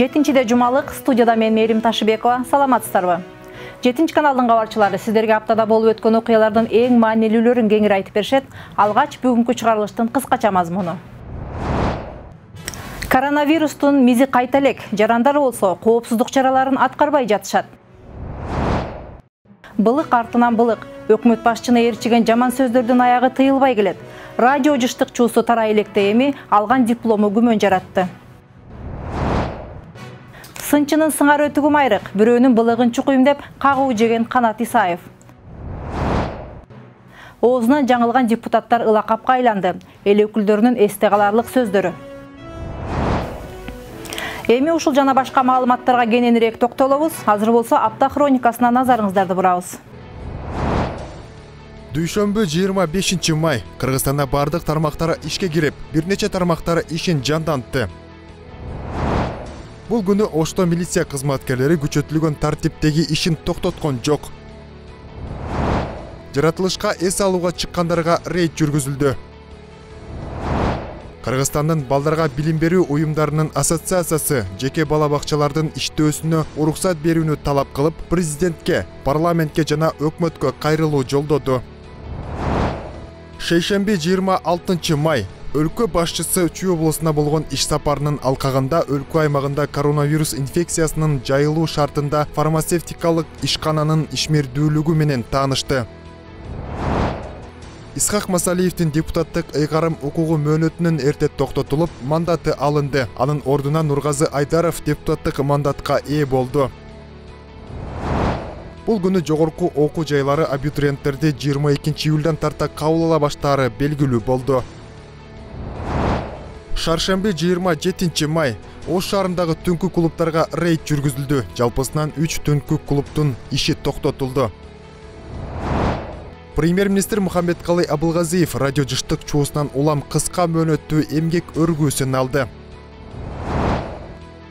жетинчиде жумалык студияда мен мээрим ташыбекова. Саламатсыздарбы? Жетинчи каналдын кабарчылары сиздерге аптада болуп өткөн окуялардын эң маанилүүлөрүн кеңири айтып беришет. Алгач бүгүнкү чыгарылыштын кыскача мазмуну. Коронавирустун мизи кайта элек жарандар болсо коопсуздук чараларын аткарбай жатышат. Былык артынан былык өкмөт башчыны ээрчиген жаман сөздөрдүн аягы тыйылбай келет. Радио жыштыкчуусу тарай электе эми алган диплому күмөн жаратты сынчынын сыңар өтүгү майрык бирөөнүн былыгын чукуйм деп кагуу жеген канат исаев. Оозунан жаңылган депутаттар ылакапка айланды. Эл өкүлдөрүнүн эсте каларлык сөздөрү эми ушул жана башка маалыматтарга кененирээк токтолобуз. Азыр болсо апта хроникасына назарыңыздарды бурабыз дүйшөмбү 25 май. Кыргызстанда бардык тармактары ишке кирип бир нече тармактары ишин жандантты. Бул күнү ошто милиция кызматкерлери күчөтүлгөн тартиптеги ишин токтоткон жок. Жаратылышка эс алууга чыккандарга рейд жүргүзүлдү. Кыргызстандын балдарга билим берүү уюмдарынын ассоциациясы жеке бала бакчалардын иштөөсүнө уруксат берүүнү талап кылып президентке парламентке жана өкмөткө кайрылуу жолдоду. Шейшемби жыйырма алтынчы май өлкө башчысы чүй облусуна болгон иш сапарынын алкагында өлкө аймагында коронавирус инфекциясынын жайылуу шартында фармацевтикалык ишкананын ишмердүүлүгү менен таанышты. Исхак масалиевдин депутаттык ыйгарым укугу мөөнөтүнөн эрте токтотулуп мандаты алынды. Анын ордуна нургазы айдаров депутаттык мандатка ээ болду. Бул күнү жогорку окуу жайлары абитуриенттерди жыйырма экинчи июлдан тарта кабыл ала баштаары белгилүү болду шаршемби жыйырма жетинчи май ош шаарындагы түнкү клубдарга рейд жүргүзүлдү. Жалпысынан үч түнкү клубдун иши токтотулду. Премьер министр мухаммедкалый абылгазиев радио жыштык чуусунан улам кыска мөөнөттүү эмгек өргүүсүн алды.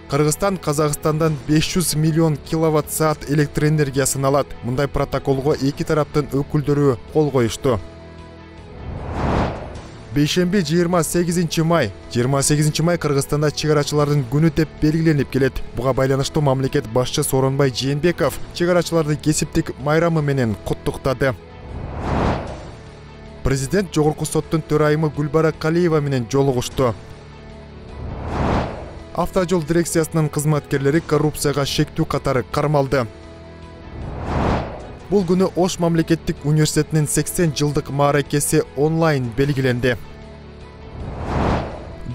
Кыргызстан казакстандан беш жүз миллион киловатт саат электр энергиясын алат. Мындай протоколго эки тараптын өкүлдөрү кол коюшту бейшемби жыйырма сегизинчи май. жыйырма сегизинчи май кыргызстанда чек арачылардын күнү деп белгиленип келет. Буга байланыштуу мамлекет башчы сооронбай жээнбеков чек арачыларды кесиптик майрамы менен куттуктады президент жогорку соттун төрайымы гүлбара калиева менен жолугушту. Авто жол дирекциясынын кызматкерлери коррупцияга шектүү катары кармалды бул күнү ош мамлекеттик университетинин сексен жылдык мааракеси онлайн белгиленди.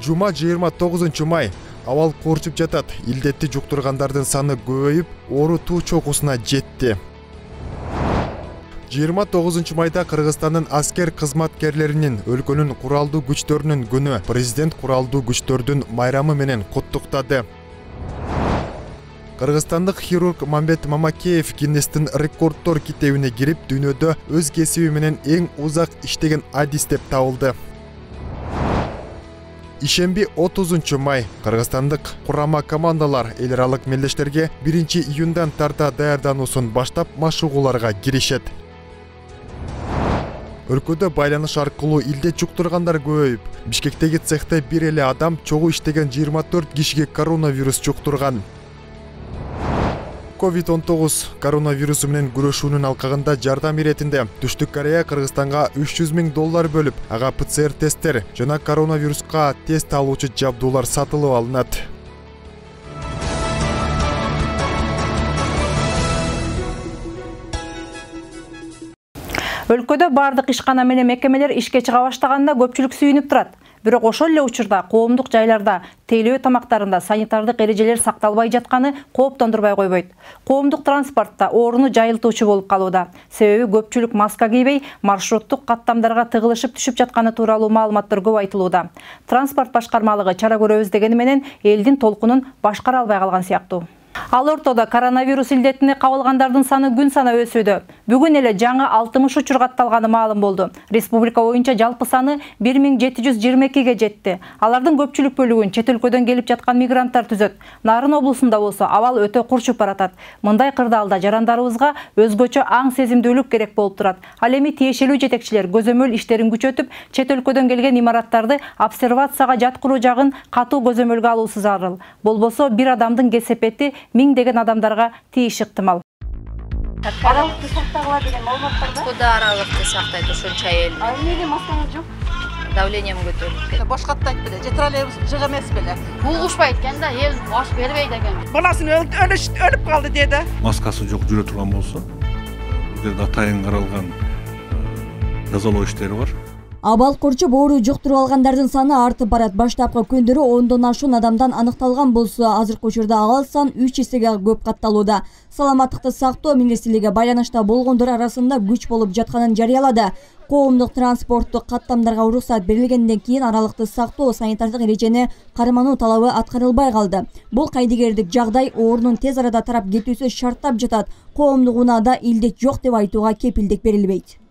Жума жыйырма тогузунчу май абал куурчуп жатат. Илдетти жуктургандардын саны көбөйүп оору туу чокусуна жетти. Жыйырма тогузунчу майда кыргызстандын аскер кызматкерлеринин өлкөнүн куралдуу күчтөрүнүн күнү президент куралдуу күчтөрдүн майрамы менен куттуктады кыргызстандык хирург мамбет мамакеев гиннестин рекорддор китебине кирип дүйнөдө өз кесиби менен эң узак иштеген адис деп табылды. Ишемби отузунчу май кыргызстандык курама командалар эл аралык мелдештерге биринчи июндан тарта даярдануусун баштап машыгууларга киришет. Өлкөдө байланыш аркылуу илдет жуктургандар көбөйүп бишкектеги цехте бир эле адам чогуу иштеген жыйырма төрт кишиге коронавирус жуктурган ковид он тогуз коронавирусу менен күрөшүүнүн алкагында жардам иретинде. Түштүк корея кыргызстанга үч жүз миң доллар бөлүп ага пцр тесттер жана коронавируска тест алуучу жабдуулар сатылып алынат. Өлкөдө баардык ишкана менен мекемелер ишке чыга баштаганында көпчүлүк сүйүнүп турат бирок ошол эле учурда коомдук жайларда тейлөө тамактарында санитардык эрежелер сакталбай жатканы кооптондурбай койбойт. Коомдук транспортто ооруну жайылтуучу болуп калууда. Себеби көпчүлүк маска кийбей маршруттук каттамдарга тыгылышып түшүп жатканы тууралуу маалыматтар көп айтылууда. Транспорт башкармалыгы чара көрөбүз дегени менен элдин толкунун башкара албай калган сыяктуу ал ортодо коронавирус илдетине кабылгандардын саны күн санап өсүүдө. Бүгүн эле жаңы алтымыш учур катталганы маалым болду. Республика боюнча жалпы саны бир миң жети жүз жыйырма экиге жетти. Алардын көпчүлүк бөлүгүн чет өлкөдөн келип жаткан мигранттар түзөт. Нарын облусунда болсо абал өтө курчуп баратат. Мындай кырдаалда жарандарыбызга өзгөчө аң сезимдүүлүк керек болуп турат. Ал эми тиешелүү жетекчилер көзөмөл иштерин күчөтүп чет өлкөдөн келген имараттарды обсервацияга жаткыруу жагын катуу көзөмөлгө алуусу зарыл болбосо бир адамдын кесепети миңдеген адамдарга тийиши ыктымал аралыкты сактагыла деген маалыматтар бар куда аралыкты сактайт ошончо эл а эмнеге маскаңыз жок давлением көтөрүлүп бош каттайт беле же троллейбус жык эмес беле угушпайт экен да эл баш бербейт экен баласын өлүп калды деди маскасы жок жүрө турган болсо бул жерде атайын каралган жазалоо иштери бар абал курчуп оору жуктуруп алгандардын саны артып барат. Баштапкы күндөрү ондон ашуун адамдан аныкталган болсо азыркы учурда ал сан үч эсеге көп катталууда. Саламаттыкты сактоо министрлиги байланышта болгондор арасында күч болуп жатканын жарыялады. Коомдук транспорттук каттамдарга уруксат берилгенден кийин аралыкты сактоо санитардык эрежени кармануу талабы аткарылбай калды. Бул кайдыгердик жагдай оорунун тез арада тарап кетүүсү шарттап жатат. Коомдук унаада илдет жок деп айтууга кепилдик берилбейт.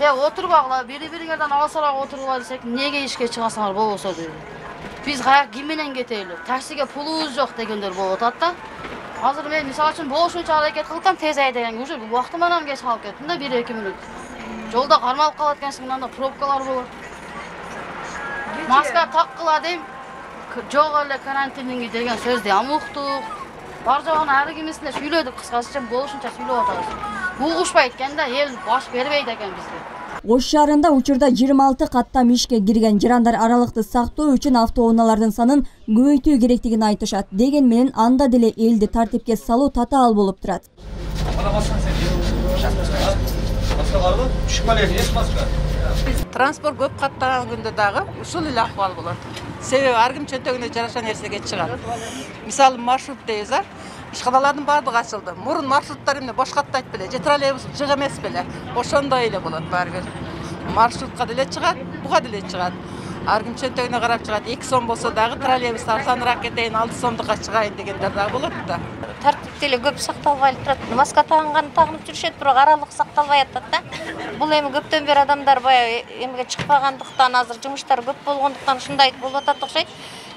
Е отурбагыла бири бириңерден алысыраак отуругула десек эмнеге ишке чыгасыңар болбосо дейби биз каяк ким менен кетели таксиге пулубуз жок дегендер болуп атат да азыр мен мисалы үчүн болушунча аракет кылып тез айдагенге уже убактым кеч калып кеттим да бир эки мүнөт жолдо кармалып калат экенсиң мында пробкалар болот маска таккыла дейм жок эле карантиниңи деген сөздү ам уктук бар жогун ар кимисине сүйлөдүк кыскача болушунча сүйлөп атабыз угушпайт экен да эл баш бербейт экен бизге ош шаарында учурда жыйырма алты каттам ишке кирген жарандар аралыкты сактоо үчүн автоунаалардын санын көбөйтүү керектигин айтышат. Деген менен анда деле элди тартипке салуу татаал болуп турат транспорт көп каттаган күндө дагы ушул эле акыбал болот. Себеби ар ким чөнтөгүнө жараша нерсеге чыгат мисалы маршрут дейбиз а ишканалардын баардыгы ачылды мурун маршруттар эмне бош каттайт беле же троллейбус жык эмес беле ошондой эле болот баары бир маршрутка деле чыгат буга деле чыгат ар ким чөнтөгүнө карап чыгат? Эки сом болсо дагы троллейбус арзаныраак кетейин алты сомдукка чыгайын дегендер дагы болот да. Тартип деле көп сакталбай турат. Маска тагынган тагынып жүрүшөт бирок аралык сакталбай атат да. Бул эми көптөн бери адамдар баягы эмеге чыкпагандыктан азыр жумуштар көп болгондуктан ушундай болуп атат окшойт.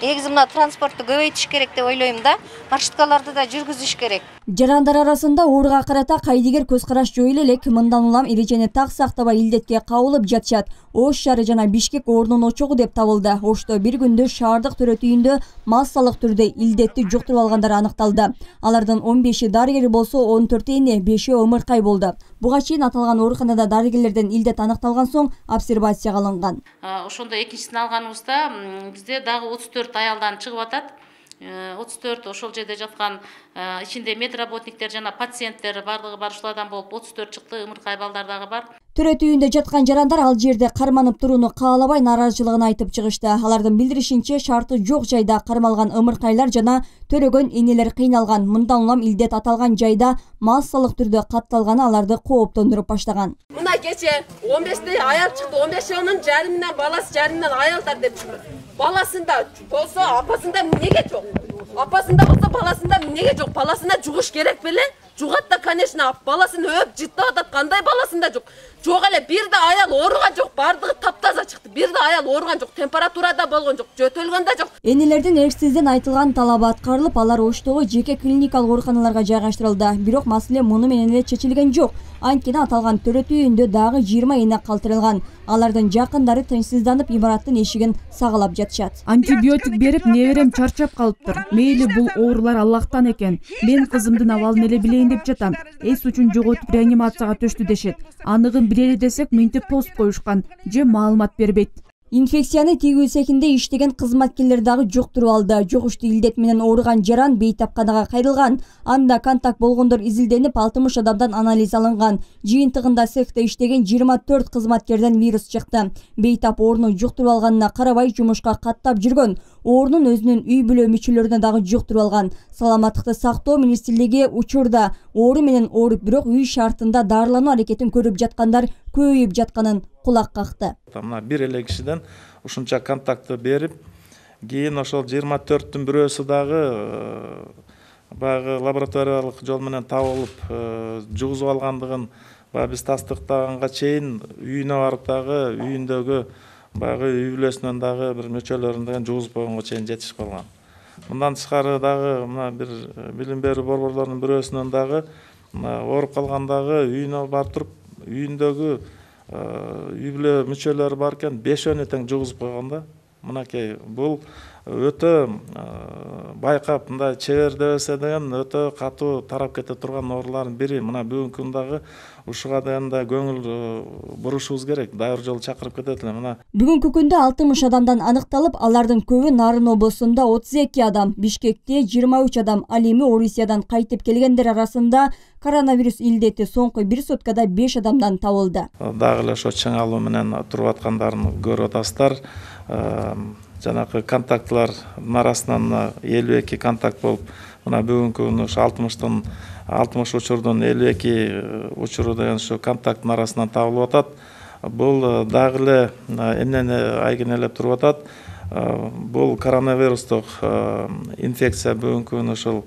Негизи мына транспортту көбөйтүш керек деп ойлойм да маршруткаларды да жүргүзүш керек. Жарандар арасында ооруга карата кайдыгер көз караш жойула элек. Мындан улам эрежени так сактабай илдетке кабылып жатышат. Ош шаары жана бишкек оорунун очогу деп табылды. Ошто бир күндө шаардык төрөт үйүндө массалык түрдө илдетти жуктуруп алгандар аныкталды. Алардын он беши дарыгер болсо он төртү эне бешөө ымыркай болду. Буга чейин аталган ооруканада дарыгерлерден илдет аныкталган соң обсервацияга алынган. Ошондо экинчисин алганыбызда бизде дагы отуз төрт аялдан чыгып атат. Отуз төрт ошол жерде жаткан ичинде медработниктер жана пациенттер баардыгы бар ушулардан болуп отуз төрт чыкты ымыркай балдар дагы бар төрөт үйүндө жаткан жарандар ал жерде карманып турууну каалабай нааразычылыгын айтып чыгышты алардын билдиришинче шарты жок жайда кармалган ымыркайлар жана төрөгөн энелер кыйналган мындан улам илдет аталган жайда массалык түрдө катталганы аларды кооптондуруп баштаган мына кечээ он бештей аял чыкты он бешөөнүн жарым менен баласы жарым менен аялдар деп баласында болсо апасында эмнеге жок апасында болсо баласында эмнеге жок баласына жугуш керек беле жугат да конечно баласын өөп жыттап атат кандай баласында жок жок эле бир да аял ооруган жок баардыгы таптаза чыкты бир да аял ооруган жок температура да болгон жок жөтөлгөн да жок энелердин эрксизден айтылган талабы аткарылып алар оштогу жеке клиникалык ооруканаларга жайгаштырылды бирок маселе муну менен эле чечилген жок анткени аталган төрөт үйүндө дагы жыйырма эне калтырылган алардын жакындары тынчсызданып имараттын эшигин сагалап жатышат антибиотик берип неберем чарчап калыптыр мейли бул оорулар аллахтан экен мен кызымдын абалын эле билейин деп жатам. Эс учун жоготуп реанимацияга төштү дешет. Аныгын билели десек мынтип тосуп коюшкан же маалымат бербейт. Инфекцияны тийгүү цехинде иштеген кызматкерлер дагы жуктуруп алды. Жугуштуу илдет менен ооруган жаран бейтапканага кайрылган анда контакт болгондор изилденип алтымыш адамдан анализ алынган. Жыйынтыгында цехте иштеген жыйырма төрт кызматкерден вирус чыкты. Бейтап ооруну жуктуруп алганына карабай жумушка каттап жүргөн. Оорунун өзүнүн үй бүлө мүчөлөрүнө дагы жуктуруп алган. Саламаттыкты сактоо министрлиги учурда оору менен ооруп бирок үй шартында дарылануу аракетин көрүп жаткандар көбөйүп жатканын кулак какты. Мына бир эле кишиден ушунча контактты берип кийин ошол жыйырма төрттүн бирөөсү дагы баягы лабораториялык жол менен табылып жугузуп алгандыгын баягы биз тастыктаганга чейин үйүнө барып дагы үйүндөгү баягы үй бүлөсүнөн дагы бир мүчөлөрүн деген жугузуп койгонго чейин жетишип калган мындан тышкары дагы мына бир билим берүү борборлорунун бирөөсүнөн дагы мына ооруп калгандагы үйүнө барып туруп үйүндөгү үй бүлө мүчөлөрү бар экен бешөөнү тең жугузуп койгон да. Мынакей бул өтө байкап мындай чебер дебесе деген өтө катуу тарап кете турган оорулардын бири. Мына бүгүнкү күндагы ушуга деген да көңүл бурушубуз керек. Дагы бир жолу чакырып кетет элем мына бүгүнкү күндө алтымыш адамдан аныкталып алардын көбү нарын облусунда отуз эки адам бишкекте жыйырма үч адам ал эми орусиядан кайтып келгендер арасында коронавирус илдети соңку бир суткада беш адамдан табылды. Дагы эле ошо чың алуу менен туруп аткандарын көрүп атасыздар жанагы контактылардын арасынан мына элүү эки контакт болуп мына бүгүнкү күнү ушу алтымыштын алтымыш учурдун элүү эки учуру деген ушу контакттын арасынан табылып атат. Бул дагы эле эмнени айгинелеп туруп атат? Бул коронавирустук инфекция бүгүнкү күнү ушул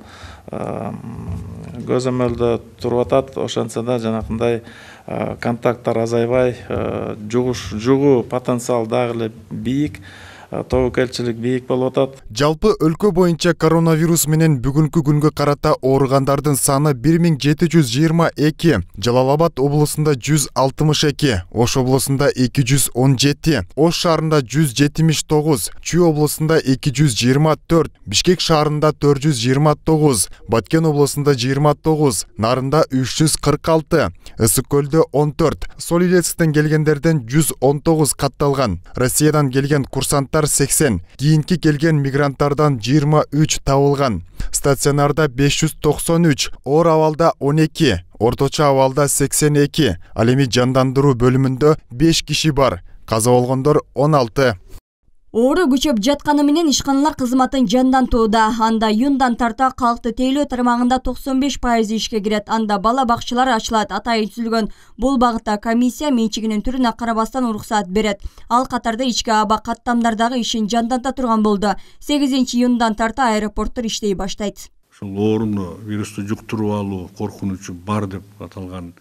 көзөмөлдө туруп атат. Ошентсе да жанакындай контакттар азайбай жугуш жугуу потенциалы дагы эле бийик. Тобокелчилик бийик болуп атат. Жалпы өлкө боюнча коронавирус менен бүгүнкү күнгө карата ооругандардын саны бир миң жети жүз жыйырма эки жалал абад облусунда жүз алтымыш эки ош облусунда эки жүз он жети ош шаарында жүз жетимиш тогуз чүй облусунда эки жүз жыйырма төрт бишкек шаарында төрт жүз жыйырма тогуз баткен облусунда жыйырма тогуз нарында үч жүз кырк алты ысык көлдө он төрт соль илецктен келгендерден жүз он тогуз катталган. Россиядан келген курсанттар сексен кийинки келген мигранттардан жыйырма үч табылган стационарда беш жүз токсон үч оор абалда он эки орточо абалда сексен эки ал эми жандандыруу бөлүмүндө беш киши бар. Болгондор он алты. Оору күчөп жатканы менен ишканалар кызматын жандантууда анда июндан тарта калкты тейлөө тармагында токсон беш пайызы ишке кирет. Анда бала бакчалар ачылат атайын түзүлгөн бул багытта комиссия менчигинин түрүнө карабастан уруксаат берет. Ал катарда ички аба каттамдардагы ишин жанданта турган болду. Сегизинчи июндан тарта аэропорттор иштей баштайт. Ушул ооруну вирусту жуктуруп алуу коркунучу бар деп аталган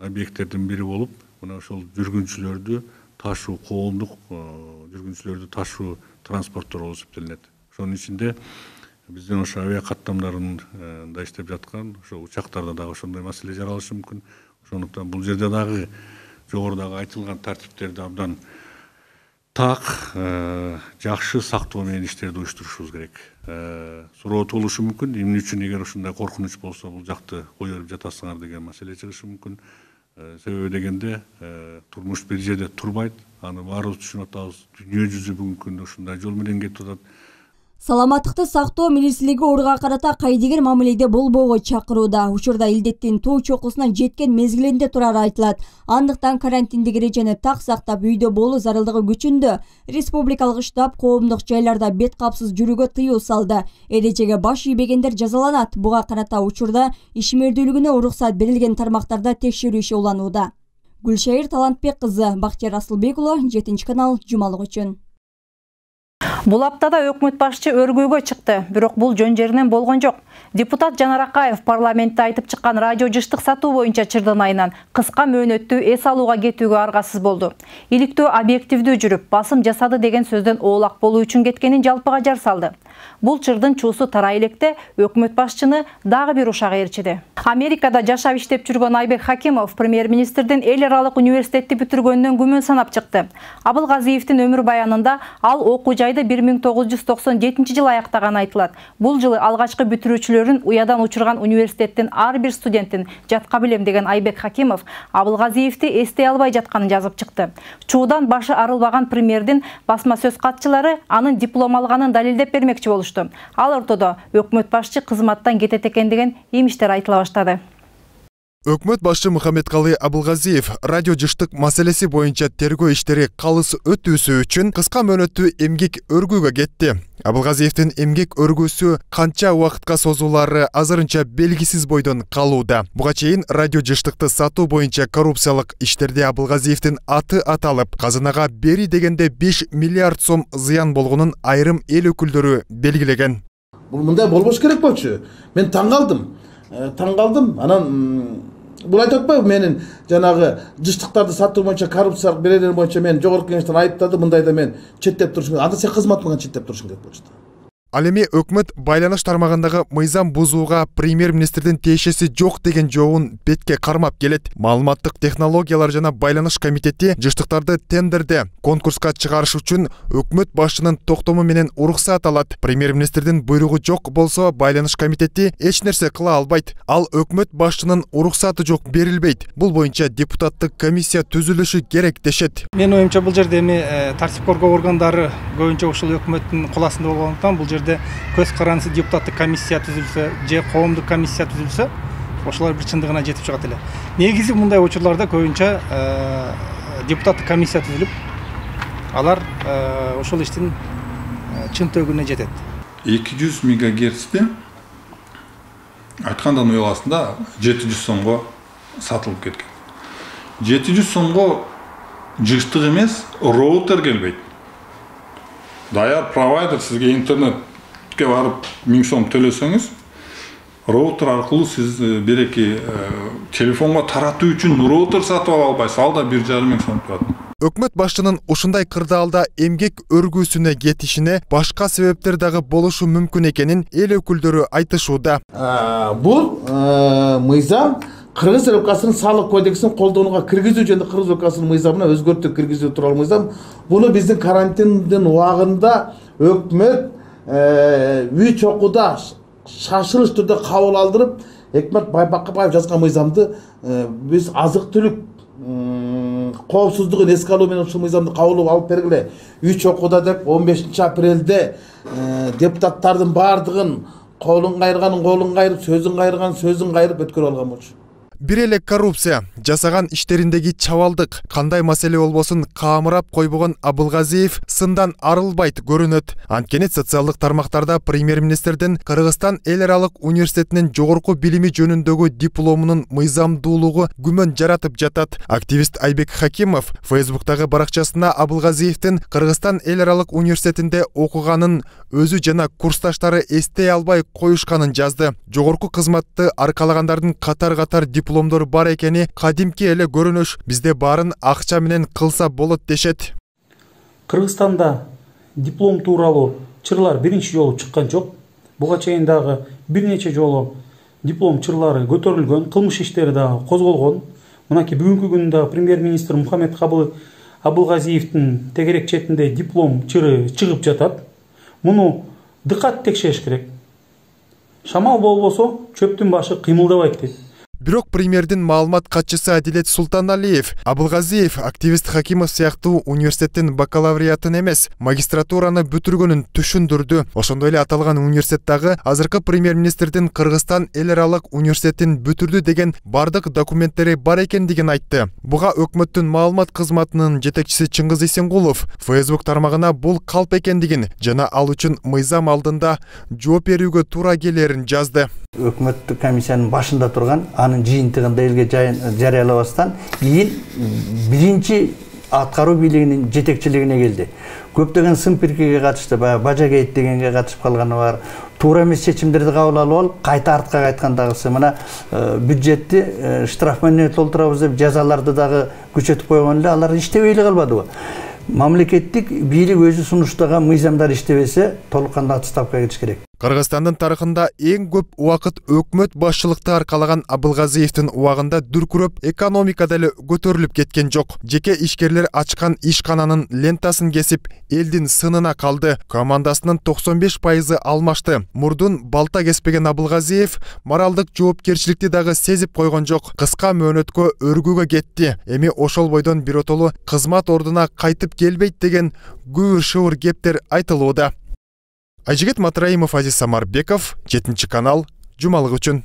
объекттердин бири болуп мына ошол жүргүнчүлөрдү ташуу коомдук жүргүнчүлөрдү ташуу транспорттор болуп эсептелинет ошонун ичинде биздин ошо авиа каттамдарында иштеп жаткан ошо учактарда дагы ошондой маселе жаралышы мүмкүн ошондуктан бул жерде дагы жогорудагы айтылган тартиптерди абдан так жакшы сактоо менен иштерди уюштурушубуз керек. Суроо туулушу мүмкүн эмне үчүн эгер ушундай коркунуч болсо бул жакты кое берип жатасыңар деген маселе чыгышы мүмкүн себеби дегенде турмуш бир жерде турбайт. Аны баарыбыз түшүнүп атабыз дүйнө жүзү бүгүнкү күндө ушундай жол менен кетип атат саламаттыкты сактоо министрлиги ооруга карата кайдыгер мамиледе болбоого чакырууда. Учурда илдеттин тоо чокусуна жеткен мезгилинде турары айтылат. Андыктан карантиндик эрежени так сактап үйдө болуу зарылдыгы күчүндө республикалык штаб коомдук жайларда бет капсыз жүрүүгө тыюу салды. Эрежеге баш ийбегендер жазаланат. Буга карата учурда ишмердүүлүгүнө уруксат берилген тармактарда текшерүү иши уланууда. Гүлшайыр талантбек кызы бактияр асылбек уулу жетинчи канал жумалык үчүн. Бул аптада өкмөт башчы өргүүгө чыкты бирок бул жөн жеринен болгон жок. Депутат жанар акаев парламентте айтып чыккан радио жыштык сатуу боюнча чырдын айынан кыска мөөнөттүү эс алууга кетүүгө аргасыз болду. Иликтөө объективдүү жүрүп басым жасады деген сөздөн оолак болуу үчүн кеткенин жалпыга жар салды. Бул чырдын чуусу тарай электе өкмөт башчыны дагы бир ушак ээрчиди америкада жашап иштеп жүргөн айбек хакимов премьер министрдин эл аралык университетти бүтүргөнүнөн күмөн санап чыкты. Абылгазиевдин өмүр баянында ал окуу жайды бир миң тогуз жүз токсон жетинчи жылы аяктаганы айтылат бул жылы алгачкы бүтүрүүчүлөрүн уядан учурган университеттин ар бир студентин жатка билем деген айбек хакимов абылгазиевди эстей албай жатканын жазып чыкты чуудан башы арылбаган премьердин басма сөз катчылары анын диплом алганын далилдеп бермекчи болушту ал ортодо өкмөт башчы кызматтан кетет экен деген имиштер айтыла баштады өкмөт башчы мухаммедкалы абылгазиев радио жыштык маселеси боюнча тергөө иштери калыс өтүүсү үчүн кыска мөөнөттүү эмгек өргүүгө кетти абылгазиевдин эмгек өргүүсү канча убакытка созулаары азырынча белгисиз бойдон калууда буга чейин радио жыштыкты сатуу боюнча коррупциялык иштерде абылгазиевдин аты аталып казынага бери дегенде беш миллиард сом зыян болгонун айрым эл өкүлдөрү белгилеген бул мындай болбош керек болчу мен таң калдым э, таң калдым анан бул айтып атпайбы менин жанагы жыштыктарды сатуу боюнча коррупциялык берелер боюнча мени жогорку кеңештен айыптады мындайда мен четтеп турушум керек. Анда сен кызматыңан четтеп турушуң керек болчу ал эми өкмөт байланыш тармагындагы мыйзам бузууга премьер министрдин тиешеси жок деген жообун бетке кармап келет. Маалыматтык технологиялар жана байланыш комитети жыштыктарды тендерде конкурска чыгарыш үчүн өкмөт башчынын токтому менен уруксаат алат. Премьер министрдин буйругу жок болсо байланыш комитети эч нерсе кыла албайт. Ал өкмөт башчынын уруксааты жок берилбейт. Бул боюнча депутаттык комиссия түзүлүшү керек дешет. Менин оюмча бул жерде эми э, тартип коргоо органдары көбүнчө ушул өкмөттүн кул астында болгондуктан бул жерде көз карандысыз депутаттык комиссия түзүлсө же коомдук комиссия түзүлсө ошолор бир чындыгына жетип чыгат эле негизи мындай учурларда көбүнчө депутаттык комиссия түзүлүп алар ошол иштин чынтөгүнө жетет эки жүз мегагерцте айткандан уяласында жети жүз сомго сатылып кеткен. Жети жүз сомго жыштык эмес роутер келбейт даяр провайдер сизге интернет ке барып миң сом төлөсөңүз роутер аркылуу сиз бир эки телефонго таратуу үчүн роутер сатып ала албайсыз. Ал да бир жарым миң сом турат өкмөт башчынын ушундай кырдаалда эмгек өргүүсүнө кетишине башка себептер дагы болушу мүмкүн экенин эл өкүлдөрү айтышууда бул мыйзам кыргыз республикасынын салык кодексин колдонууга киргизүү жөнүндө кыргыз республикасынын мыйзамына өзгөртүү киргизүү тууралуу мыйзам. Буну биздин карантиндин убагында өкмөт үй чокуда шашылыш түрдө кабыл алдырып экмат байбакыбаев жазган мыйзамды биз азык түлүк коопсуздугун эске алуу менен ушул мыйзамды кабыл алып бергиле үй чокуда деп он бешинчи апрелде депутаттардын баардыгын колун кайырганын колун кайрып сөзүн кайырганын сөзүн кайрып өткөрүп алган болчу бир эле коррупция жасаган иштериндеги чабалдык. Кандай маселе болбосун камырап койбогон абылгазиев сындан арылбайт көрүнөт. Анткени социалдык тармактарда премьер министрдин кыргызстан эл аралык университетинин жогорку билими жөнүндөгү дипломунун мыйзамдуулугу күмөн жаратып жатат. Активист айбек хакимов фейсбуктагы баракчасына абылгазиевдин кыргызстан эл аралык университетинде окуганын өзү жана курсташтары эстей албай коюшканын жазды. Жогорку кызматты аркалагандардын катар катар дипломдор бар экени кадимки эле көрүнүш бизде баарын акча менен кылса болот дешет. Кыргызстанда диплом тууралуу чырлар биринчи жолу чыккан жок. Буга чейин дагы бир нече жолу диплом чырлары көтөрүлгөн кылмыш иштери дагы козголгон. Мынакей бүгүнкү күндө дагы премьер министр мухаммед абылгазиевдин тегерек четинде диплом чыры чыгып жатат. Муну дыкат текшериш керек. Шамал болбосо чөптүн башы кыймылдабайт дейт. Бирок премьердин маалымат катчысы адилет султаналиев абылгазиев активист хакимов сыяктуу университеттин бакалавриатын эмес магистратураны бүтүргөнүн түшүндүрдү. Ошондой эле аталган университет дагы азыркы премьер министрдин кыргызстан эл аралык университетин бүтүрдү деген бардык документтери бар экендигин айтты. Буга өкмөттүн маалымат кызматынын жетекчиси чыңгыз исенгулов фейсбук тармагына бул калп экендигин жана ал үчүн мыйзам алдында жооп берүүгө туура келерин жазды. Өкмөттүк комиссиянын башында турган анын жыйынтыгын да элге жарыялабастан кийин биринчи аткаруу бийлигинин жетекчилигине келди көптөгөн сын пиркеге катышты баягы бажагейт дегенге катышып калганы бар. Туура эмес чечимдерди кабыл алып алып кайта артка кайткандагысы мына бюджетти штраф менен толтурабыз деп жазаларды дагы күчөтүп койгон эле алар иштебей эле калбадыбы мамлекеттик бийлик өзү сунуштаган мыйзамдар иштебесе толук кандуу отставкага кетиш керек. Кыргызстандын тарыхында эң көп убакыт өкмөт башчылыкты аркалаган абылгазиевдин убагында дүркүрөп экономика деле көтөрүлүп кеткен жок. Жеке ишкерлер ачкан ишкананын лентасын кесип элдин сынына токсон беш пайызы алмашты. Мурдун балта кеспеген абылгазиев моралдык жоопкерчиликти дагы сезип койгон жок. Кыска мөөнөткө өргүүгө кетти. Эми ошол бойдон биротоло кызмат ордуна кайтып келбейт деген күбүр шыбыр кептер айтылууда. Айжигит матраимов азиз самарбеков жетинчи канал. Жумалык үчүн.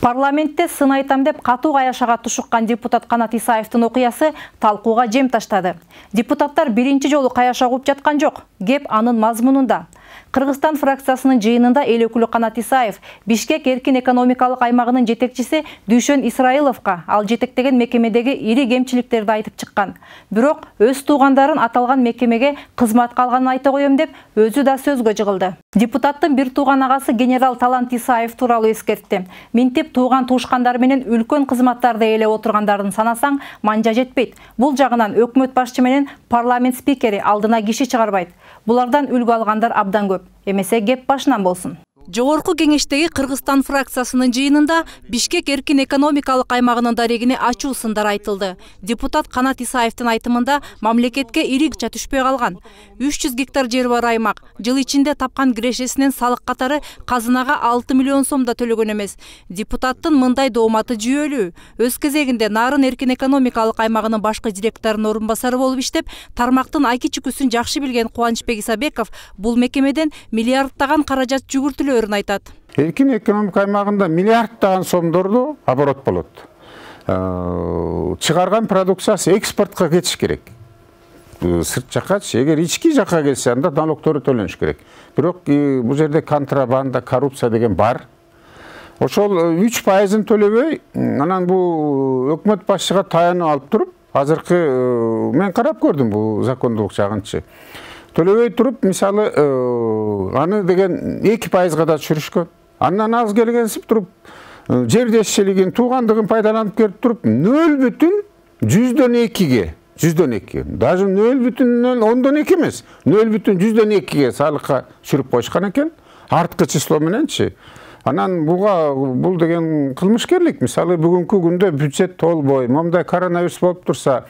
Парламентте сын айтам деп катуу каяшага тушуккан депутат канат исаевдин окуясы талкууга жем таштады. Депутаттар биринчи жолу каяша кууп жаткан жок. Кеп анын мазмунунда кыргызстан фракциясынын жыйынында эл өкүлү канат исаев бишкек эркин экономикалык аймагынын жетекчиси дүйшөн исраиловго ал жетектеген мекемедеги ири кемчиликтерди айтып чыккан. Бирок өз туугандарын аталган мекемеге кызматка алганын айта коем деп өзү да сөзгө жыгылды. Депутаттын бир тууган агасы генерал талант исаев тууралуу эскертти. Минтип тууган туушкандары менен үлкөн кызматтарды ээлеп отургандарын санасаң манжа жетпейт. Бул жагынан өкмөт башчы менен парламент спикери алдына киши чыгарбайт. Булардан үлгү алгандар абдан көп. Эмесе кеп башынан болсун жогорку кеңештеги кыргызстан фракциясынын жыйынында бишкек эркин экономикалык аймагынын дарегине ачуу сындар айтылды. Депутат канат исаевдин айтымында мамлекетке ири акча түшпөй калган. Үч жүз гектар жери бар аймак. Жыл ичинде тапкан кирешесинен салык катары казынага алты миллион сом да төлөгөн эмес. Депутаттын мындай дооматы жүйөлүү. Өз кезегинде нарын эркин экономикалык аймагынын башкы директорунун орун басары болуп иштеп тармактын айки чүкүсүн жакшы билген кубанычбек исабеков бул мекемеден миллиарддаган каражат жүгүртүлөөрүн айтат эркин экономика аймагында миллиарддаган сомдорду оборот болот чыгарган продукциясы экспортко кетиш керек сырт жакачы эгер ички жакка келсе анда налогтору төлөнүш керек бирок бул жерде контрабанда коррупция деген бар ошол үч пайызын төлөбөй анан бул өкмөт башчыга таянып алып туруп азыркы мен карап көрдүм бул закондуулук жагынчы төлөбөй туруп мисалы аны деген эки пайызга да түшүрүшкөн андан аз келгенсип туруп жердешчилигин туугандыгын пайдаланып келип туруп нөл бүтүн жүздөн экиге жүздөн эки даже нөл бүтүн ондон эки эмес нөл бүтүн жүздөн экиге салыкка түшүрүп коюшкан экен арткы число мененчи анан буга бул деген кылмышкерлик мисалы бүгүнкү күндө бюджет толбой момундай коронавирус болуп турса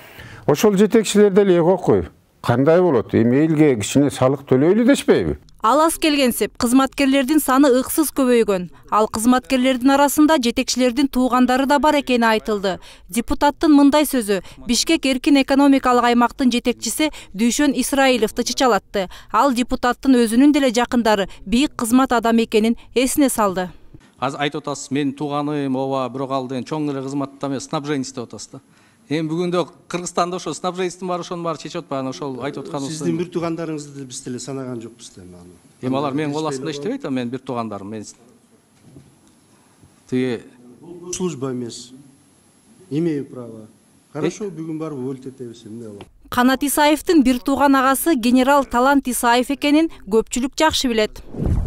ошол жетекчилер деле эки кандай болот? Эми элге кичине салык төлөйлү дешпейби? Ал аз келгенсип кызматкерлердин саны ыксыз көбөйгөн. Ал кызматкерлердин арасында жетекчилердин туугандары да бар экени айтылды. Депутаттын мындай сөзү бишкек эркин экономикалык аймактын жетекчиси дүйшөн исраиловду чычалатты. Ал депутаттын өзүнүн деле жакындары бийик кызмат адамы экенин эсине салды азыр айтып атасыз менин тууганым ооба бирок ал деген чоң эле кызматта эмес снабженец деп атасыз да. Эми бүгүндө кыргызстанда ошо снабженецтин баары ошонун баарын чечип атпайбы ошол айтып атканыбыз сиздин бир туугандарыңызды биз деле санаган жокпуз да эми аны. Эми алар менин кол астымда иштебейт а менин бир туугандарым мен тиги служба эмес. Имею право. Хорошо бүгүн барып өлтетебиз эмне болот канат исаевдин бир тууган агасы генерал талант исаев экенин көпчүлүк жакшы билет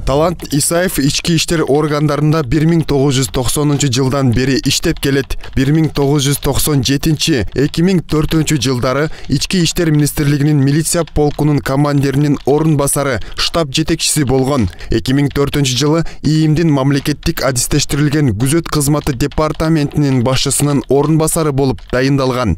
талант исаев ички иштер органдарында 1990 жылдан бери иштеп келет 1997-2004 жылдары ички иштер министрлигинин милиция полкунун командиринин орун басары штаб жетекчиси болгон 2004 жылы ийимдин мамлекеттик адистештирилген күзөт кызматы департаментинин башчысынын орун басары болуп дайындалган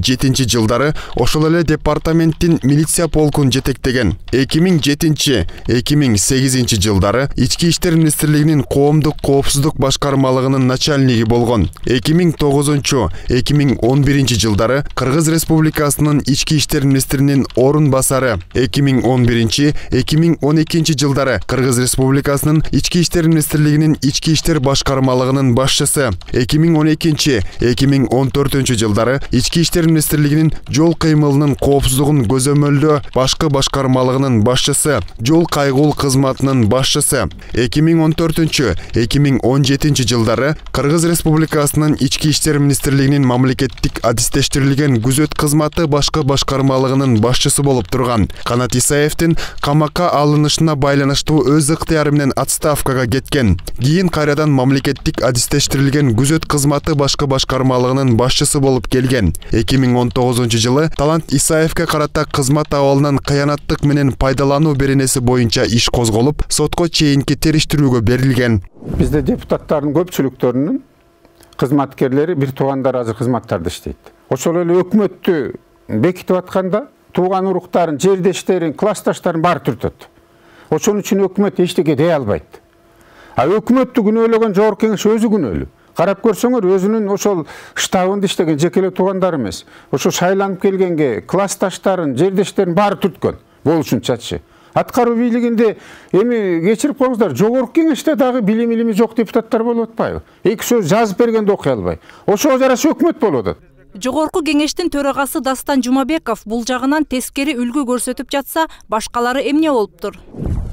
2005-2007 жылдары ошол эле департаменттин милиция полкун жетектеген. 2007 2008 жылдары ички иштер министрлигинин коомдук коопсуздук башкармалыгынын начальниги болгон. 2009-2011 жылдары кыргыз республикасынын ички иштер министринин орун басары 2011-2012 жылдары кыргыз республикасынын ички иштер министрлигинин ички иштер башкармалыгынын башчысы. 2012-2014 жылдары ички иштер министрлигинин жол кыймылынын коопсуздугун көзөмөлдөө башкы башкармалыгынын башчысы жол кайгул кызматынын башчысы. 2014-2017 жылдары кыргыз республикасынын ички иштер министрлигинин мамлекеттик адистештирилген күзөт кызматы башкы башкармалыгынын башчысы болуп турган. Канат исаевдин камакка алынышына байланыштуу өз ыктыяры менен отставкага кеткен. Кийин кайрадан мамлекеттик адистештирилген күзөт кызматы башкы башкармалыгынын башчысы болуп келген. 2019 жылы талант исаевге карата кызмат абалынан кыянаттык менен пайдалануу беренеси боюнча иш козголуп сотко чейинки териштирүүгө берилген. Бизде депутаттардын көпчүлүктөрүнүн кызматкерлери бир туугандары азыр кызматтарда иштейт. Ошол эле өкмөттү бекитип атканда тууган уруктарын жердештерин классташтарын баары түртөт. Ошон үчүн өкмөт эчтеке дей албайт. А өкмөттү күнөөлөгөн жогорку кеңеш өзү күнөөлүү карап көрсөңөр өзүнүн ошол штабында иштеген жеке эле туугандары эмес ошо шайланып келгенге классташтарын жердештерин баары түрткөн болушунчачы аткаруу бийлигинде эми кечирип коюңуздар жогорку кеңеште дагы билим илими жок депутаттар болуп атпайбы? Эки сөз жазып бергенди окуй албай. Ошого жараша өкмөт болуп атат жогорку кеңештин төрагасы дастан жумабеков бул жагынан тескери үлгү көрсөтүп жатса башкалары эмне болуптур?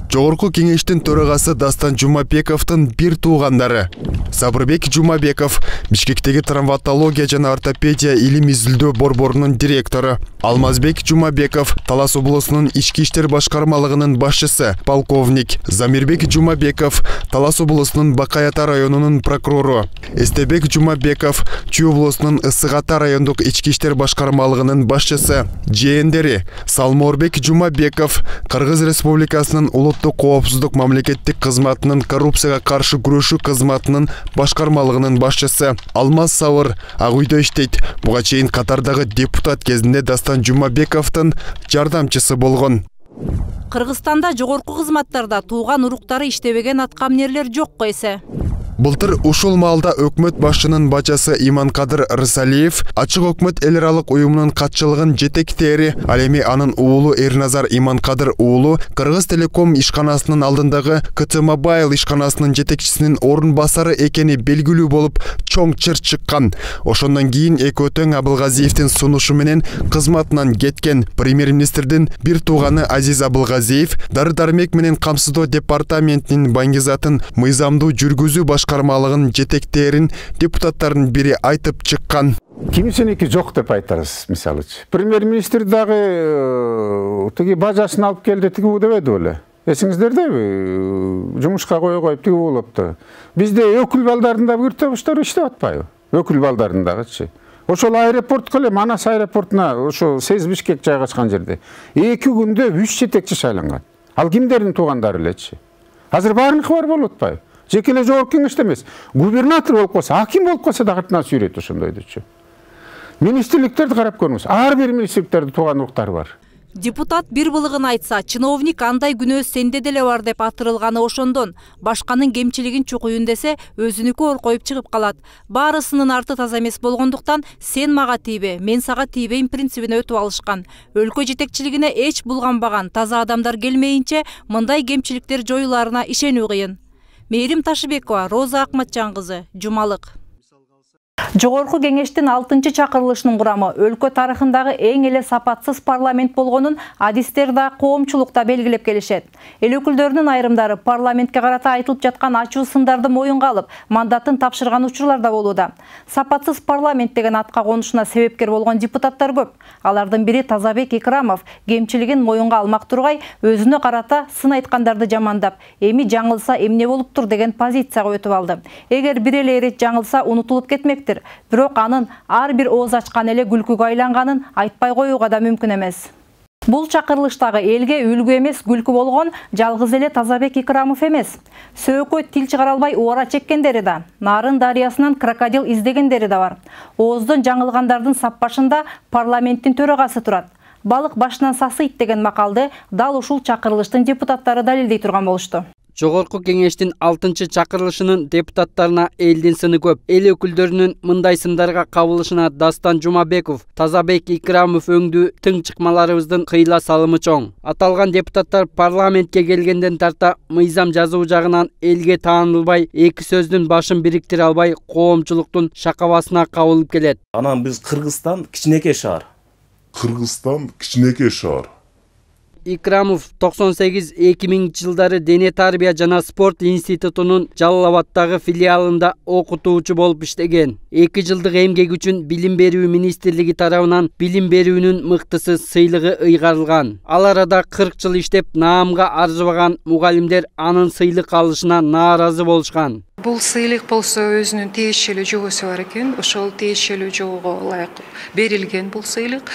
Жогорку кеңештин төрагасы дастан жумабековдун бир туугандары. Сабырбек жумабеков бишкектеги травматология жана ортопедия илим изилдөө борборунун директору. Алмазбек жумабеков талас облусунун ички иштер башкармалыгынын башчысы полковник. Замирбек жумабеков талас облусунун бакай ата районунун прокурору. Эстебек жумабеков чүй облусунун ысык ата райондук ички иштер башкармалыгынын башчысы. Жээндери салморбек жумабеков кыргыз республикасынын улут улуттук коопсуздук мамлекеттик кызматынын коррупцияга каршы күрөшүү кызматынын башкармалыгынын башчысы алмаз сабыр ак үйдө иштейт. Буга чейин катардагы депутат кезинде дастан жумабековдун жардамчысы болгон. Кыргызстанда жогорку кызматтарда тууган уруктары иштебеген аткаминерлер жокко эсе былтыр ушул маалда өкмөт башчынын бачасы иманкадыр рысалиев ачык өкмөт эл аралык уюмунун катчылыгын жетектери ал эми анын уулу эрназар иманкадыр уулу кыргыз телеком ишканасынын алдындагы кт мобайл ишканасынын жетекчисинин орун басары экени белгилүү болуп чоң чыр чыккан. Ошондон кийин экөө тең абылгазиевдин сунушу менен кызматынан кеткен премьер министрдин бир тууганы азиз абылгазиев дары дармек менен камсыздоо департаментинин баңгизатын мыйзамдуу жүргүзүү башкармасы башкармалыгын жетектерин депутаттардын бири айтып чыккан кимисиники жок деп айтарыз мисалычы премьер министр дагы э, тиги бажасын алып келди тиги бу дебеди беле эсиңиздердеби э, жумушка кое коюп тиги болупту бизде өкүл балдардын да бир иштеп атпайбы? Өкүл балдардын дагычы ошол аэропортко эле манас аэропортуна ошо сез бишкек жайгашкан жерде эки күндө үч жетекчи шайланган. Ал кимдердин туугандары элечи азыр баарыныкы бар болуп атпайбы? Жеке эле жогорку кеңеште эмес губернатор болуп калса аким болуп калса дагы артынан сүйрөйт ошондойдучу министрликтерди карап көрүңүз ар бир министрликтердин тууган уруктары бар. Депутат бир былыгын айтса чиновник андай күнөө сенде деле бар деп атырылганы ошондон. Башканын кемчилигин чукуйун десе өзүнүкү оркоюп чыгып калат баарысынын арты таза эмес болгондуктан сен мага тийбе мен сага тийбейм принцибине өтүп алышкан өлкө жетекчилигине эч булганбаган таза адамдар келмейинче мындай кемчиликтер жоюларына ишенүү кыйын мээрим ташыбекова роза акматжан кызы жогорку кеңештин алтынчы чакырылышынын курамы өлкө тарыхындагы эң эле сапатсыз парламент болгонун адистер да коомчулук да белгилеп келишет. Эл өкүлдөрүнүн айрымдары парламентке карата айтылып жаткан ачуу сындарды моюнга алып мандатын тапшырган учурлар да болууда. Сапатсыз парламент деген атка конушуна себепкер болгон депутаттар көп. Алардын бири тазабек икрамов кемчилигин моюнга алмак тургай өзүнө карата сын айткандарды жамандап эми жаңылса эмне болуптур? деген позицияга өтүп алды. Эгер бир эле ирет жаңылса унутулуп кетмектир бирок анын ар бир ооз ачкан эле күлкүгө айланганын айтпай коюуга да мүмкүн эмес. Бул чакырылыштагы элге үлгү эмес күлкү болгон жалгыз эле тазабек икрамов эмес. Сөөккө тил чыгара албай убара чеккендери да нарын дарыясынан крокодил издегендери да бар. Ооздон жаңылгандардын сап башында парламенттин төрагасы турат. Балык башынан сасыйт деген макалды дал ушул чакырылыштын депутаттары далилдей турган болушту жогорку кеңештин алтынчы чакырылышынын депутаттарына элдин сыны көп. Эл өкүлдөрүнүн мындай сындарга кабылышына дастан жумабеков тазабек икрамов өңдүү тың чыкмаларыбыздын кыйла салымы чоң. Аталган депутаттар парламентке келгенден тарта мыйзам жазуу жагынан элге таанылбай эки сөздүн башын бириктире албай коомчулуктун шакабасына кабылып келет. Анан биз кыргызстан кичинекей шаар. Кыргызстан кичинекей шаар икрамов токсон сегиз эки миңинчи жылдары дене тарбия жана спорт институтунун жалал филиалында окутуучу болуп иштеген эки жылдык эмгеги үчүн билим берүү министрлиги тарабынан билим берүүнүн мыктысы сыйлыгы ыйгарылган ал арада кырк жыл иштеп наамга арзыбаган мугалимдер анын сыйлык алышына нааразы болушкан бул сыйлык болсо өзүнүн тиешелүү жобосу бар экен ошол тиешелүү жобого ылайык берилген бул сыйлык.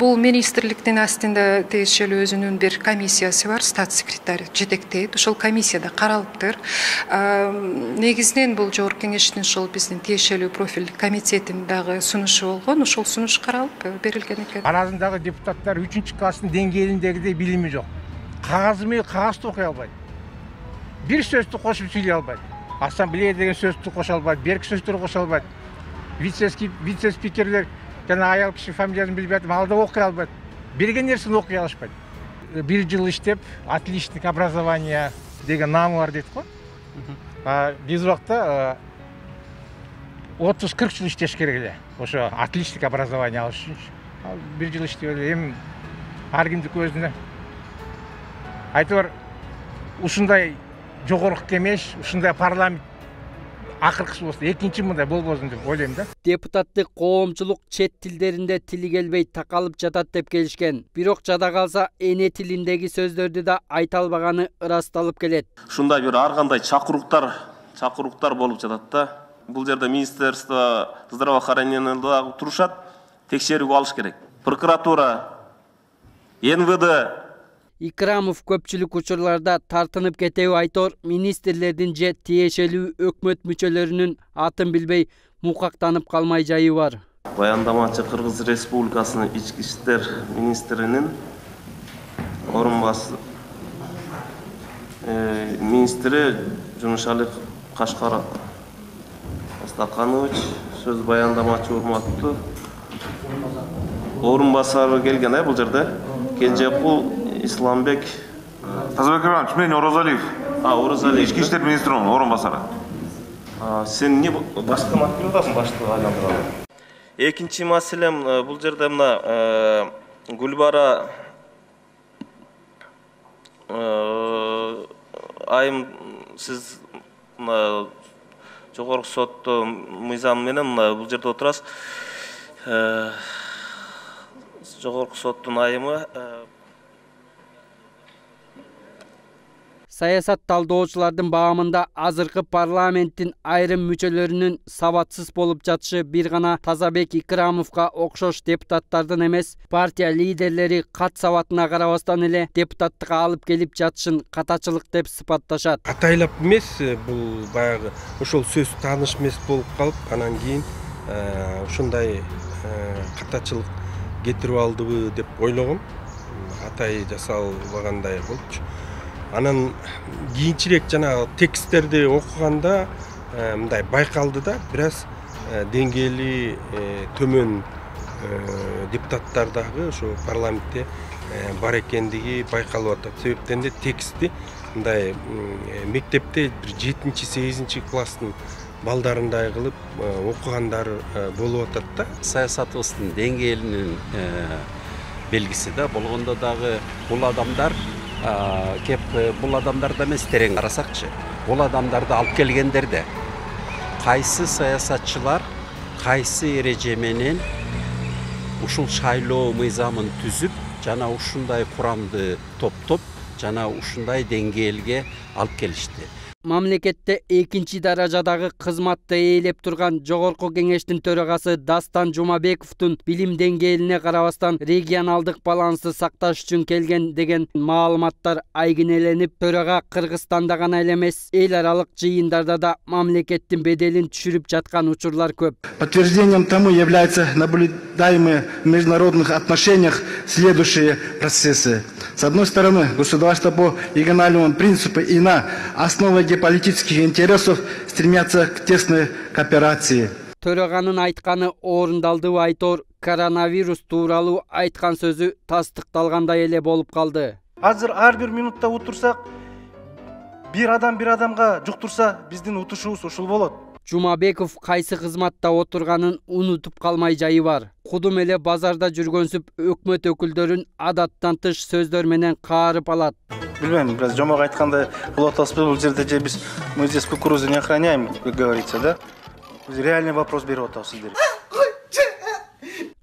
Бул министрликтин астында тиешелүү өзүнүн бир комиссиясы бар стат секретарь жетектейт. Ошол комиссияда каралыптыр. Негизинен бул жогорку кеңештин ошол биздин тиешелүү профилдик комитеттин дагы сунушу болгон. Ошол сунуш каралып берилген экен. Аразындагы депутаттар үчүнчү класстын деңгээлиндегидей билими жок. Кагазы менен кагазды окуй албайт. Бир сөздү кошуп сүйлөй албайт. Ассамблея деген сөздү кошо албайт берки сөздөрдү кошо албайт вице спикерлер жана аял киши фамилиясын атып ал да окуй албайт берген нерсени окуй алышпайт бир жыл иштеп отличник образование деген наамы бар дейт го а биз убакта отуз кырк жыл иштеш керек эле ошо отличник образование алыш үчүнчү ал бир жыл иштеп эле эми ар кимдики өзүнө айтыбар ушундай жогорку кеңеш ушундай парламент акыркысы болсо экинчи мындай болбосун деп ойлойм да. Депутаттык коомчулук чет тилдеринде тили келбей такалып жатат деп келишкен. Бирок жада калса эне тилиндеги сөздөрдү да айта албаганы ырасталып келет. Ушундай бир ар кандай чакырууктар чакырууктар болуп жатат да. Бул жерде министерство здравоохранения дагы турушат текшерүүгө алыш керек. Прокуратура нвд икрамов көпчүлүк учурларда тартынып кетеби айтор министрлердин же тиешелүү өкмөт мүчөлөрүнүн атын билбей мукактанып калмай жайы бар баяндамачы кыргыз республикасынын ички иштер министринин орун бас министри жунушали кашкар стаканович сөз баяндамачы урматтуу орун басары келген э бул жерде кенжекул исламбек тазабек иванович мен оразалиев а оразалиев ички иштер министринин орун басары сен эмне баштыгын алып келип атасың баштыгы айландырып экинчи маселем бул жерде мына гүлбара айым сиз мына жогорку сотто мыйзам менен мына бул жерде отурасыз жогорку соттун айымы саясат талдоочулардын баамында азыркы парламенттин айрым мүчөлөрүнүн сабатсыз болуп жатышы бир гана тазабек икрамовго окшош депутаттардын эмес партия лидерлери кат сабатына карабастан эле депутаттыкка алып келип жатышын катачылык деп сыпатташат. Катайлап эмес бул баягы ошол сөз тааныш эмес болуп калып анан кийин ушундай катачылык кетирип алдыбы деп ойлогом. Атай жасалбагандай болчу анан кийинчерээк жанагы тексттерди окуганда мындай байкалды да бир аз деңгээли төмөн депутаттар дагы ошо парламентте бар экендиги байкалып атат. Себептен эле текстти мындай мектепте бир жетинчи сегизинчи класстын балдарындай кылып окугандар болуп атат да. Саясатыбыздын деңгээлинин белгиси да болгондо дагы бул адамдар кеп бул адамдарды эмес терең карасакчы бул адамдарды алып келгендер да кайсы саясатчылар кайсы эреже менен ушул шайлоо мыйзамын түзүп жана ушундай курамды топтоп жана ушундай деңгээлге алып келишти. Мамлекетте экинчи даражадагы кызматты ээлеп турган жогорку кеңештин төрагасы дастан жумабековдун билим деңгээлине карабастан регионалдык балансты сакташ үчүн келген деген маалыматтар айгинеленип төрага кыргызстанда гана эле эмес эл аралык жыйындарда да мамлекеттин беделин түшүрүп жаткан учурлар көп. Подтверждением тому являются наблюдаемые в международных отношениях следующие процессы. С одной стороны государства по региональному принципу и на основе политических интересов стремятся к тесной кооперации. төраганын айтканы орундалдыбы айтор коронавирус тууралуу айткан сөзү тастыкталгандай эле болуп калды азыр ар бир минутта утурсак бир адам бир адамга жуктурса биздин утушубуз ушул болот жумабеков кайсы кызматта отурганын унутуп калмай жайы бар. Кудум эле базарда жүргөнсүп өкмөт өкүлдөрүн адаттан тыш сөздөр менен каарып алат. Билбейм бир аз жомок айткандай болуп атабызбы бул жерде же биз мы здесь кукурузу не охраняем как говорится да? Реальный вопрос берип атабыз сиздерге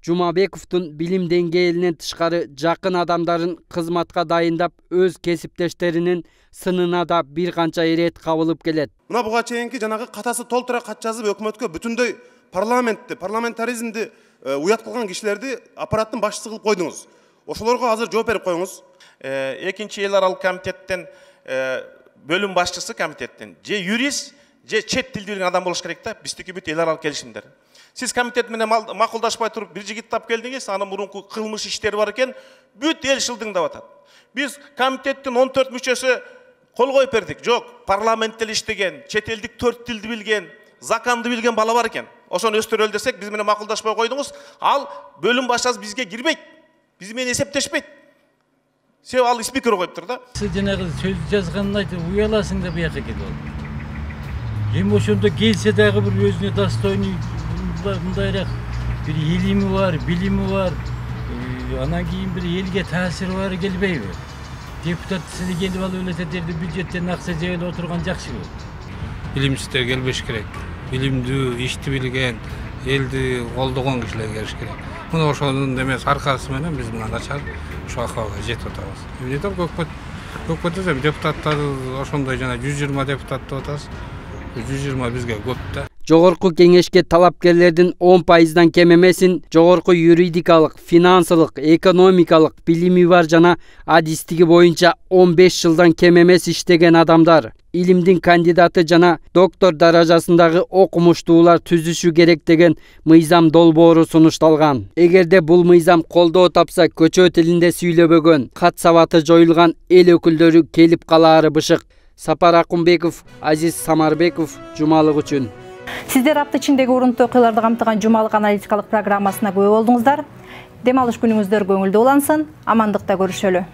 жумабековдун билим деңгээлинен тышкары жакын адамдарын кызматка дайындап өз кесиптештеринин сынына да бир канча ирет кабылып келет. Мына буга чейинки жанагы катасы толтура кат жазып өкмөткө бүтүндөй парламентти парламентаризмди уят кылган кишилерди аппараттын башчысы кылып койдуңуз. Ошолорго азыр жооп берип коюңуз. Экинчи эл аралык комитеттен бөлүм башчысы комитеттин же юрист же чет тилди билген адам болуш керек да. Биздики бүт эл аралык келишимдер сиз комитет менен макулдашпай туруп бир жигит тап келдиңиз анын мурунку кылмыш иштери бар экен бүт эл шылдыңдап атат биз комитеттин он төрт мүчөсү кол коюп бердик жок парламентте чет элдик төрт тилди билген законду билген бала бар экен ошону өстүрөлү десек биз менен макулдашпай койдуңуз ал бөлүм башчысы бизге кирбейт биз менен эсептешпейт себеби ал спикер коюптур да. Сіз жанагы сөз жазганын айтып уяласың да бияка келип алып. Эми ошондо келсе дагы бир өзүнө достойный мындайраак бир илими бар билими бар. Анан кийин бир элге таасири бары келбейби депутат сиз келип алып эле бюджеттен акча жеп эле отурган жакшыбы билимсиздер келбеш керек. Билимдүү ишти билген элди колдогон кишилер келиш керек. Мына ошонун эмеси аркасы менен биз мына начар ушул акыбалга жетип атабыз эмне деп көкпөт көкпөт эми депутаттар ошондой жана жүз жыйырма депутат деп атабыз жүз жыйырма бизге көп да жогорку кеңешке талапкерлердин он пайыздан кем эмесин жогорку юридикалык финансылык экономикалык билими бар жана адистиги боюнча он беш жылдан кем эмес иштеген адамдар. Илимдин кандидаты жана доктор даражасындагы окумуштуулар түзүшү керек деген мыйзам долбоору сунушталган. Эгерде бул мыйзам колдоо тапса көчө тилинде сүйлөбөгөн кат сабаты жоюлган эл өкүлдөрү келип калаары бышык. Сапар акунбеков азиз самарбеков жумалык үчүн. Сиздер апта ичиндеги урунттуу окуяларды камтыган жумалык аналитикалык программасына күбө болдуңуздар. Дем алыш күнүңүздөр көңүлдүү улансын. Амандыкта көрүшөлү